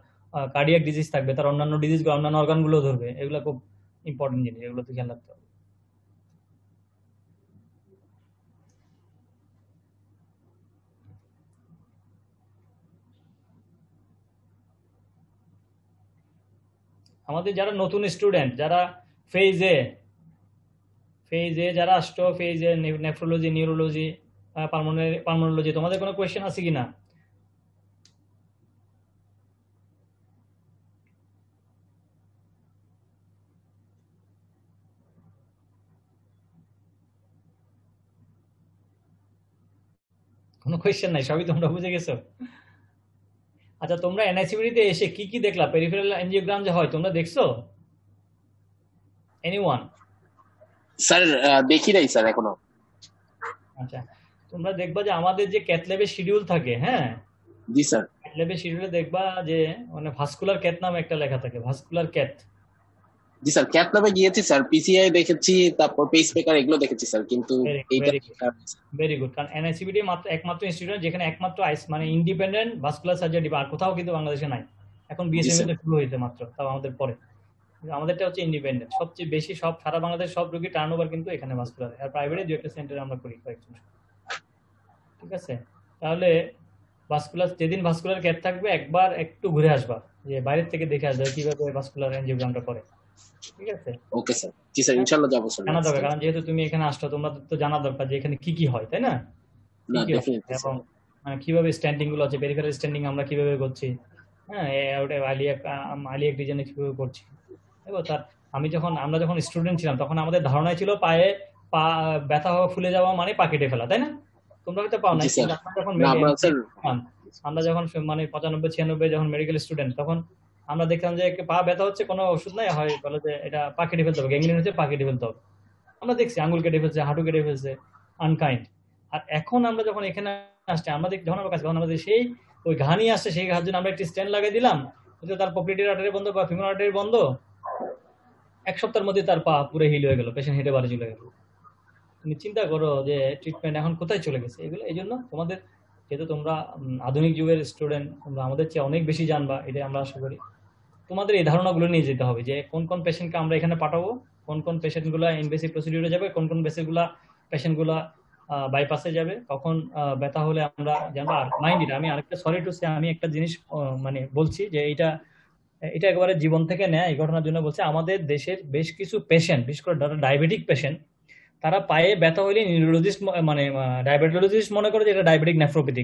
কার্ডিয়াক ডিজিজ থাকবে তার অন্যান্য ডিজিজ অন্যান্য অর্গানগুলো ধরবে এগুলো খুব ইম্পর্টেন্ট জিনিস এগুলো তো খেয়াল রাখতে হবে। আমাদের যারা নতুন স্টুডেন্ট যারা ফেজ এ ফেজ এ যারা আসছো ফেজ এ নেফ্রোলজি নিউরোলজি পালমোনোলজি তোমাদের কোনো কোয়েশ্চেন আছে কিনা? কোনো কোয়েশ্চেন নাই, সবই তোমরা বুঝে গেছো? আচ্ছা তোমরা এনআইসিবিডিতে এসে কি কি দেখলা? পেরিফেরাল এনজিওগ্রাম যে হয় তোমরা দেখছ? এনিওয়ান স্যার দেখি নাই স্যার এখনও। আচ্ছা তোমরা দেখবা যে আমাদের যে ক্যাথল্যাবের শিডিউল থাকে হ্যাঁ? জি স্যার ক্যাথল্যাবের শিডিউলে দেখবা যে মানে ভাস্কুলার ক্যাথ নামে একটা লেখা থাকে ভাস্কুলার ক্যাথ জি স্যার ল্যাবে গিয়েছি স্যার পিসিআই দেখেছি তারপর পেস এগুলো দেখেছি স্যার কিন্তু এইটা ভেরি গুড কারণ এনআইসিবিটি মাত্র একমাত্র ইনস্টিটিউট যেখানে একমাত্র আইস মানে ইন্ডিপেন্ডেন্ট ভাস্কুলার সার্জারি আর কোথাও কিন্তু বাংলাদেশে নাই। এখন. এ শুরু হয়েছে মাত্র তাও আমাদের পরে। আমাদেরটা হচ্ছে ইন্ডিপেন্ডেন্ট সবচেয়ে বেশি সব সারা বাংলাদেশ সব রোগী টার্ন ওভার কিন্তু এখানে ভাস্কুলার আর প্রাইভেটে দু একটা সেন্টারে আমরা করি কয়েকজন। ঠিক আছে? তাহলে ভাস্কুলার যেদিন ভাস্কুলার ক্যাট থাকবে একবার একটু ঘুরে আসবা। যে বাইরের থেকে দেখে আসবে কীভাবে ভাস্কুলার এনজিওগ্রামটা করে। ঠিক আছে? ওকে স্যার জি স্যার ইনশাল্লাহ যাব স্যার জানা দরকার কারণ যেহেতু তুমি এখানে আসছো তোমরা তো জানা দরকার যে এখানে কি কি হয় তাই না? এবং মানে কীভাবে স্ট্যান্ডিংগুলো আছে পেরিফেরাল স্ট্যান্ডিং আমরা কীভাবে করছি হ্যাঁ ওটা আলিয়াক আম, আলিয়াক ডিজাইনে কীভাবে করছি। এবার তার আমি যখন আমরা যখন স্টুডেন্ট ছিলাম তখন আমাদের ধারণা ছিল পায়ে পা ব্যথা হওয়া ফুলে যাওয়া মানে পা কেটে ফেলা তাই না? তোমরা হয়তো পাও না আমরা যখন আমরা যখন মানে পঁচানব্বই ছিয়ানব্বই যখন মেডিকেল স্টুডেন্ট তখন আমরা দেখলাম যে পা ব্যথা হচ্ছে, কোনো ওষুধ নাই, হয় বলে যে এটা পা কেটে ফেলতে হবে গ্যাংলিন হচ্ছে পা কেটে ফেলতে হবে। আমরা দেখছি, আঙ্গুল কেটে ফেলছে, হাঁটু কেটে ফেলছে আনকাইন্ড আর এখন আমরা যখন এখানে আসছে, আমরা দেখি যখন আমার কাছে আমাদের সেই, ওই ঘানি আসছে, সেই ঘার জন্য আমরা একটি স্ট্যান্ড লাগিয়ে দিলাম তার পপলিটির আর্টারি বন্ধ বা ফিমেল আর্টারি বন্ধ। এক সপ্তাহের মধ্যে তার পা পুরো হিল হয়ে গেল পেশেন্ট হেঁটে বাড়ি চলে গেল। তুমি চিন্তা করো যে ট্রিটমেন্ট এখন কোথায় চলে গেছে, এগুলো, এই জন্য তোমাদের, যেহেতু তোমরা আধুনিক যুগের স্টুডেন্ট তোমরা আমাদের চেয়ে অনেক বেশি জানবা, এটাই আমরা আশা করি। তোমাদের এই ধারণাগুলো নিয়ে যেতে হবে যে কোন কোন পেশেন্টকে আমরা এখানে পাঠাবো, কোন কোন পেশেন্টগুলো ইনভেসিভ প্রসিডিউরে যাবে, কোন কোন পেশেন্টগুলা পেশেন্টগুলা বাইপাসে যাবে, কখন ব্যথা হলে আমরা জানব। আর মাইন্ড আমি আরেকটা সরি টু সে আমি একটা জিনিস মানে বলছি যে এটা এটা একেবারে জীবন থেকে নেয়, এই ঘটনার জন্য বলছে, আমাদের দেশের বেশ কিছু পেশেন্ট বিশেষ করে যারা ডায়াবেটিক পেশেন্ট তারা পায়ে ব্যথা হলে নিউরোলজিস্ট মানে ডায়াবেটোলজিস্ট মনে করে যে এটা ডায়াবেটিক নেফ্রোপ্যাথি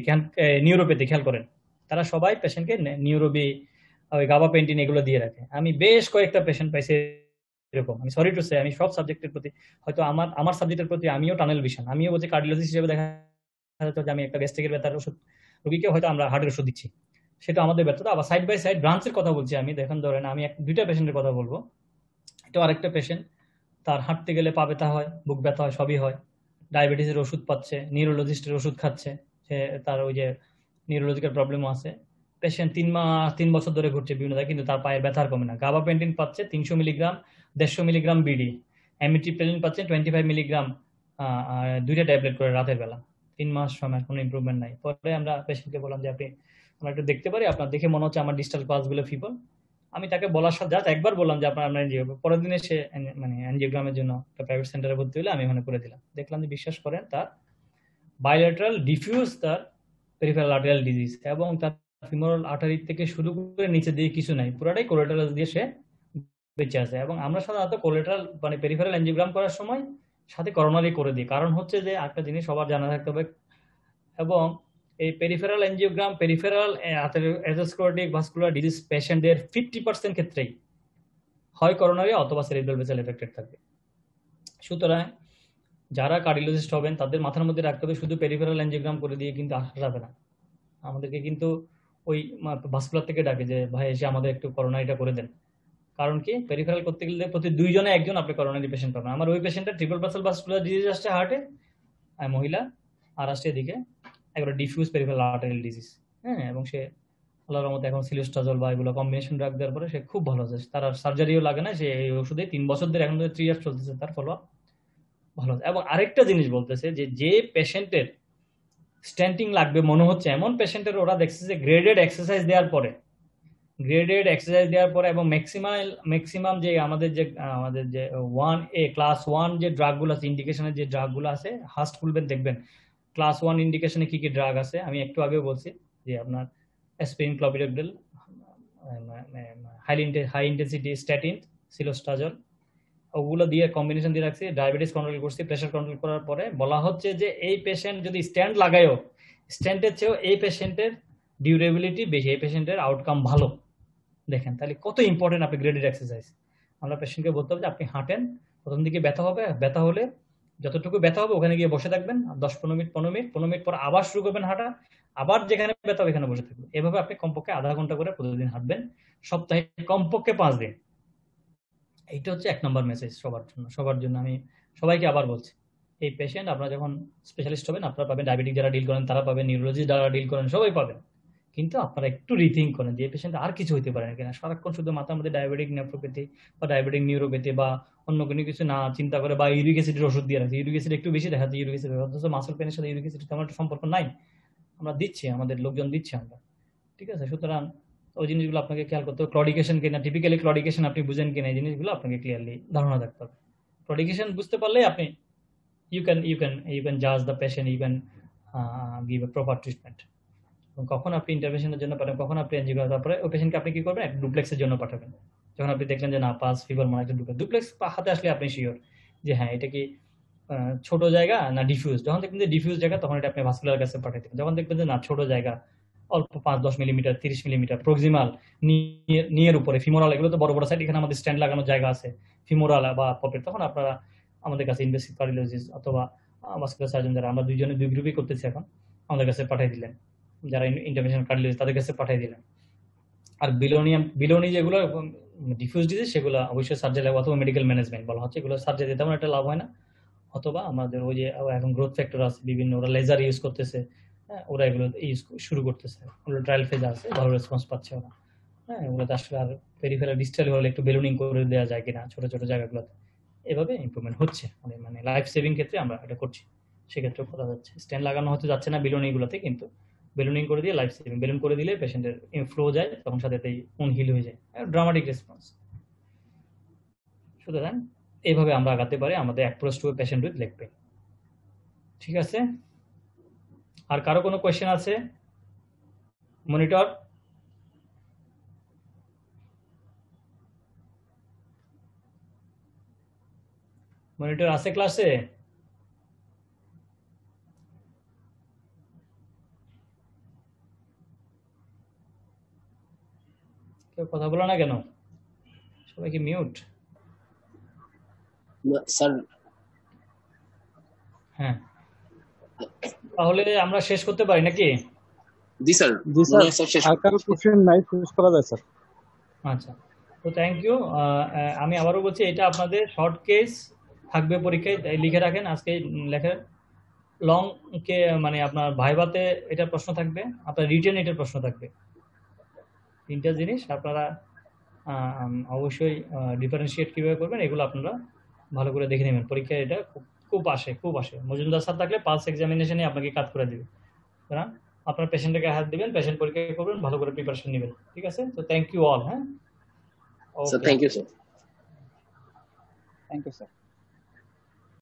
নিউরোপ্যাথি খেয়াল করেন। তারা সবাই পেশেন্টকে নিউরোবি ওই গাবা পেন্টিন এগুলো দিয়ে রাখে। আমি বেশ কয়েকটা পেশেন্ট পাইছি এরকম। আমি সরি টু সে আমি সব সাবজেক্টের প্রতি হয়তো আমার আমার সাবজেক্টের প্রতি আমিও টানেল ভিশন আমিও বলছি কার্ডিওলজিস্ট হিসেবে দেখা যাচ্ছে যে আমি একটা গ্যাস্ট্রিকের ব্যথার ওষুধ রোগীকে হয়তো আমরা হার্টের ওষুধ দিচ্ছি। সেটা আমাদের ব্যর্থতা। আবার সাইড বাই সাইড ব্রাঞ্চের কথা বলছি আমি। দেখেন, ধরেন আমি এক, দুইটা পেশেন্টের কথা বলব। এটা আরেকটা পেশেন্ট তার হাঁটতে গেলে পা ব্যথা হয়, বুক ব্যথা হয়, সবই হয়। ডায়াবেটিসের ওষুধ পাচ্ছে নিউরোলজিস্টের ওষুধ খাচ্ছে। সে, তার ওই যে নিউরোলজিক্যাল প্রবলেমও আছে। পেশেন্ট তিন মাস তিন বছর ধরে ঘুরছে বিভিন্ন কিন্তু তার পায়ের ব্যথার কমে না। গাবা পেন্টিন পাচ্ছে তিনশো মিলিগ্রাম দেড়শো মিলিগ্রাম বিডি অ্যামিট্রিপ্টেলিন পাচ্ছে টোয়েন্টি ফাইভ মিলিগ্রাম দুইটা ট্যাবলেট করে রাতের বেলা। তিন মাস সময় কোনো ইম্প্রুভমেন্ট নাই। পরে আমরা পেশেন্টকে বললাম যে, আপনি, আমরা একটু দেখতে পারি। আপনার দেখে মনে হচ্ছে আমার ডিস্টাল পাসগুলো ফিবল আমি তাকে বলার সাথে জাস্ট একবার বললাম যে, আপনার আমরা এনজিও পরের দিনে সে মানে এনজিওগ্রামের জন্য একটা প্রাইভেট সেন্টারে ভর্তি হলে আমি ওখানে করে দিলাম। দেখলাম যে, বিশ্বাস করেন, তার বায়োলেটারাল ডিফিউজ তার পেরিফেরাল আর্টারিয়াল ডিজিজ এবং তার ফিমোরাল আর্টারি থেকে শুরু করে নিচে দিয়ে কিছু নাই, পুরাটাই কোলেটারাল দিয়ে সে বেঁচে আছে। এবং আমরা সাধারণত কোলেটারাল মানে পেরিফেরাল এনজিওগ্রাম করার সময় সাথে করোনারি করে দিই। কারণ হচ্ছে যে একটা জিনিস সবার জানা থাকতে হবে, এবং এই peripheral angiogram peripheral atherosclerotic vascular disease পেশেন্টদের ফিফটি পার্সেন্ট ক্ষেত্রেই হয় করোনারি অথবা সেরিব্রাল ভেসেল এফেক্টেড থাকবে সুতরাং যারা কার্ডিওলজিস্ট হবেন, তাদের মাথার মধ্যে রাখতে হবে, শুধু পেরিফেরাল এনজিওগ্রাম করে দিয়ে কিন্তু আসা যাবে না। আমাদেরকে কিন্তু ওই ভাস্কুলার থেকে ডাকে যে, ভাই, এসে আমাদের একটু করোনারিটা করে দেন। কারণ কি? পেরিফেরাল করতে গেলে প্রতি দুইজনে একজন আপনি করোনারি পেশেন্ট পাবেন। আমার ওই পেশেন্টটা ট্রিপল পার্সেল ভাস্কুলার ডিজিজ আসছে হার্টে আর মহিলা, আর আসছে এদিকে একবার ডিফিউজ পেরিফেরাল আর্টারিয়াল ডিজিজ হ্যাঁ? এবং সে আল্লাহর রহমতে এখন সিলোস্টাজল বা এগুলো কম্বিনেশন ড্রাগ দেওয়ার পরে সে খুব ভালো আছে। তার সার্জারিও লাগে না, সে এই ওষুধে তিন বছর ধরে এখন থ্রি ইয়ার্স চলতেছে, তার ফলো ভালো এবং আরেকটা জিনিস বলতেছে যে যে পেশেন্টের স্ট্যান্টিং লাগবে, মনে হচ্ছে। এমন পেশেন্টের ওরা দেখছে যে গ্রেডেড এক্সারসাইজ দেওয়ার পরে গ্রেডেড এক্সারসাইজ দেওয়ার পরে এবং ম্যাক্সিমাম ম্যাক্সিমাম যে আমাদের যে আমাদের যে ওয়ান এ ক্লাস ওয়ান যে ড্রাগগুলো আছে ইন্ডিকেশনের যে ড্রাগগুলো আছে, হাস্ট খুলবেন, দেখবেন। ক্লাস ওয়ান ইন্ডিকেশনে কী কী ড্রাগ আছে, আমি একটু আগেও বলছি যে আপনার aspirin clopidogrel high intensity statin cilostazol ওগুলো দিয়ে কম্বিনেশন দিয়ে রাখছি ডায়াবেটিস কন্ট্রোল করছি প্রেশার কন্ট্রোল করার পরে বলা হচ্ছে যে এই পেশেন্ট যদি স্ট্যান্ড লাগায়ও স্ট্যান্ডের চেয়েও এই পেশেন্টের ডিউরেবিলিটি বেশি, এই পেশেন্টের আউটকাম ভালো। দেখেন, তাহলে কত ইম্পর্টেন্ট আপনি গ্রেডেড এক্সারসাইজ আমরা পেশেন্টকে বলতে হবে যে আপনি হাঁটেন, প্রথম দিকে ব্যথা হবে, ব্যথা হলে যতটুকু ব্যথা হবে ওখানে গিয়ে বসে থাকবেন, দশ পনেরো মিনিট পনেরো মিনিট পনেরো মিনিট পর আবার শুরু করবেন হাঁটা, আবার যেখানে ব্যথা হবে এখানে বসে থাকবেন। এভাবে আপনি কমপক্ষে আধা ঘণ্টা করে প্রতিদিন হাঁটবেন, সপ্তাহে কমপক্ষে পাঁচ দিন। এইটা হচ্ছে এক নম্বর মেসেজ সবার জন্য। সবার জন্য আমি সবাইকে আবার বলছি, এই পেশেন্ট আপনারা যখন স্পেশালিস্ট হবেন, আপনারা পাবেন ডায়াবেটিক যারা ডিল করেন, তারা পাবেন নিউরোলজি যারা ডিল করেন, সবাই পাবেন। কিন্তু আপনারা একটু রিথিঙ্ক করেন যে পেশেন্ট আর কিছু হইতে পারে না কিনা? সারাক্ষণ শুধু মাথার মধ্যে ডায়াবেটিক নেফ্রোপ্যাথি বা ডায়াবেটিক নিউরোপ্যাথি বা অন্য কোনো কিছু না চিন্তা করে বা ইউরিক অ্যাসিডের ওষুধ দিয়ে রাখছে ইউরিক অ্যাসিড একটু বেশি দেখা যায় ইউরিক অ্যাসিড অথচ মাসল পেনের সাথে ইউরিক অ্যাসিড তেমন একটা সম্পর্ক নাই। আমরা দিচ্ছি, আমাদের লোকজন দিচ্ছে আমরা। ঠিক আছে? সুতরাং ওই জিনিসগুলো আপনাকে খেয়াল করতে হবে। ক্লডিকেশন কিনা টিপিক্যালি ক্লডিকেশন আপনি বুঝেন কিনা, এই জিনিসগুলো আপনাকে ক্লিয়ারলি ধারণা থাকতে হবে। ক্লডিকেশন বুঝতে পারলে আপনি you can you can you can জাজ the patient you can give a proper treatment কখন আপনি ইন্টারভেনশনের জন্য পাঠাবেন, কখন আপনি এনজিও তারপরে ওই পেশেন্টকে আপনি কি করবেন? একটা ডুপ্লেক্সের জন্য পাঠাবেন। যখন আপনি দেখলেন যে না পাস ফিভার মানে একটা ডুপ্লেক্স ডুপ্লেক্স হাতে আসলে আপনি শিওর যে হ্যাঁ এটা কি ছোট জায়গা না ডিফিউজ যখন দেখবেন যে ডিফিউজ জায়গা, তখন এটা আপনি ভাস্কুলার কাছে পাঠিয়ে দেবেন। যখন দেখবেন যে না, ছোট জায়গা অল্প পাঁচ, দশ মিলিমিটার, তিরিশ মিলিমিটার প্রক্সিমাল নিয়ের উপরে ফিমোরাল এগুলো তো বড় বড় সাইড এখানে আমাদের স্ট্যান্ড লাগানোর জায়গা আছে। ফিমোরাল বা পপের তখন আপনারা আমাদের কাছে ইনভেসিভ কার্ডিওলজিস্ট অথবা ভাস্কুলার সার্জন যারা, আমরা দুইজনে দুই গ্রুপই করতেছি এখন, আমাদের কাছে পাঠিয়ে দিলেন। যারা ইন্টারভেনশন কার্ডিওলজিস্ট তাদের কাছে পাঠিয়ে দিলেন। আর বিলোনিয়াম বিলোনি যেগুলো ডিফিউজ ডিজিজ সেগুলো অবশ্যই সার্জারি অথবা মেডিকেল ম্যানেজমেন্ট বলা হচ্ছে। এগুলো সার্জারি তেমন একটা লাভ হয় না। অথবা আমাদের ওই যে এখন গ্রোথ ফ্যাক্টর আছে, বিভিন্ন ওরা লেজার ইউজ করতেছে। হ্যাঁ ওরা এগুলো ইউজ শুরু করতেছে। ওগুলো ট্রায়াল ফেজ আছে, ভালো রেসপন্স পাচ্ছে ওরা। হ্যাঁ ওগুলোতে আসলে আর পেরিফেরাল ডিস্টাল হলে একটু বেলুনিং করে দেওয়া যায় কিনা ছোট ছোট জায়গাগুলোতে। এভাবে ইমপ্রুভমেন্ট হচ্ছে। মানে মানে লাইফ সেভিং ক্ষেত্রে আমরা এটা করছি। সেক্ষেত্রে করা যাচ্ছে স্ট্যান্ড লাগানো হতে যাচ্ছে না বিলোনিগুলোতে কিন্তু বেলুনিং করে দিয়ে লাইফ সেভিং বেলুন করে দিলে পেশেন্টের ফ্লো যায়, তখন সাথে মন হিল হয়ে যায়। ড্রামাটিক রেসপন্স সুতরাং এইভাবে আমরা আগাতে পারি আমাদের approach to patient with leg pain ঠিক আছে? আর কারও কোনো কোয়েশ্চেন আছে? মনিটর মনিটর আছে ক্লাসে কেউ কথা বলো না কেন? সবাই কি মিউট স্যার। হ্যাঁ। তাহলে আমরা শেষ করতে পারি নাকি? জি স্যার জি স্যার। আর কারও কোশ্চেন নাই শেষ করা যায় স্যার। আচ্ছা তো থ্যাংক ইউ আমি আবারও বলছি এটা আপনাদের শর্ট কেস থাকবে পরীক্ষায় তাই লিখে রাখেন। আজকে লেখেন লং কে মানে আপনার ভাইভাতে এটা প্রশ্ন থাকবে আপনার রিটেন এটার প্রশ্ন থাকবে। তিনটা জিনিস আপনারা আহ, অবশ্যই ডিফারেন্সিয়েট কীভাবে করবেন এগুলো আপনারা ভালো করে দেখে নেবেন। পরীক্ষায় এটা খুব খুব আসে খুব আসে। মজুমদার স্যার থাকলে পালস এক্সামিনেশনে আপনাকে কাজ করে দিবে। সুতরাং আপনার পেশেন্টকে হাত দিবেন পেশেন্ট পরীক্ষা করবেন ভালো করে প্রিপারেশন নেবেন। ঠিক আছে? তো থ্যাংক ইউ অল হ্যাঁ? Sir thank you sir thank you sir